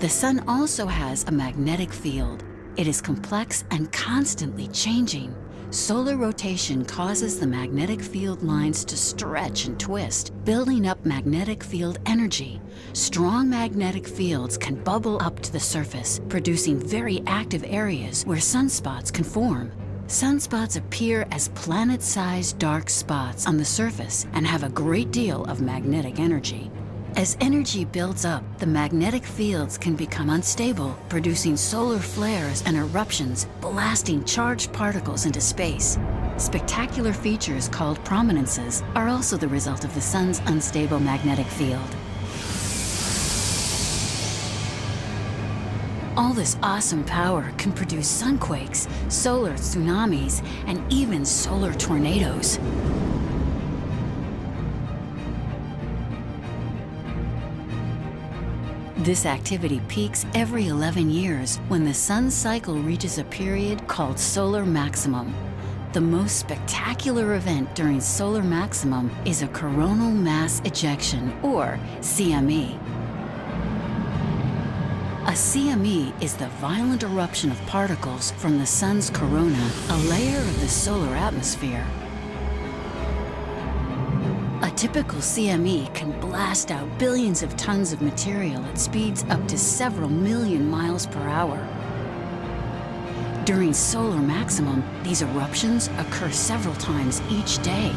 The sun also has a magnetic field. It is complex and constantly changing. Solar rotation causes the magnetic field lines to stretch and twist, building up magnetic field energy. Strong magnetic fields can bubble up to the surface, producing very active areas where sunspots can form. Sunspots appear as planet-sized dark spots on the surface and have a great deal of magnetic energy. As energy builds up, the magnetic fields can become unstable, producing solar flares and eruptions, blasting charged particles into space. Spectacular features called prominences are also the result of the sun's unstable magnetic field. All this awesome power can produce sunquakes, solar tsunamis, and even solar tornadoes. This activity peaks every 11 years when the sun's cycle reaches a period called solar maximum. The most spectacular event during solar maximum is a coronal mass ejection, or CME. A CME is the violent eruption of particles from the sun's corona, a layer of the solar atmosphere. A typical CME can blast out billions of tons of material at speeds up to several million miles per hour. During solar maximum, these eruptions occur several times each day,